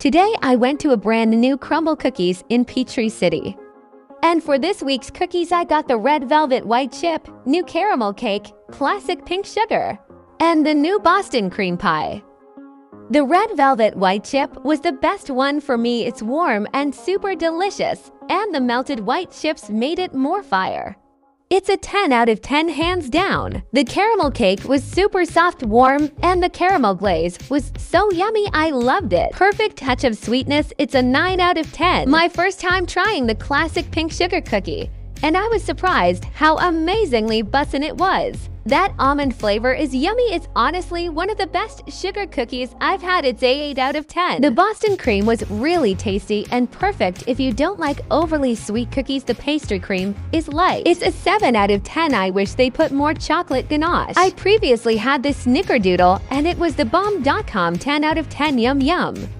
Today I went to a brand new Crumbl Cookies in Peachtree City. And for this week's cookies, I got the red velvet white chip, new caramel cake, classic pink sugar, and the new Boston cream pie. The red velvet white chip was the best one for me. It's warm and super delicious, and the melted white chips made it more fire. It's a 10 out of 10 hands down. The caramel cake was super soft, warm, and the caramel glaze was so yummy I loved it. Perfect touch of sweetness, it's a 9 out of 10. My first time trying the classic pink sugar cookie, and I was surprised how amazingly bussin' it was. That almond flavor is yummy. It's honestly one of the best sugar cookies I've had. It's a 8 out of 10. The Boston cream was really tasty and perfect if you don't like overly sweet cookies. The pastry cream is light. It's a 7 out of 10. I wish they put more chocolate ganache. I previously had this snickerdoodle and it was the bomb.com 10 out of 10 yum yum.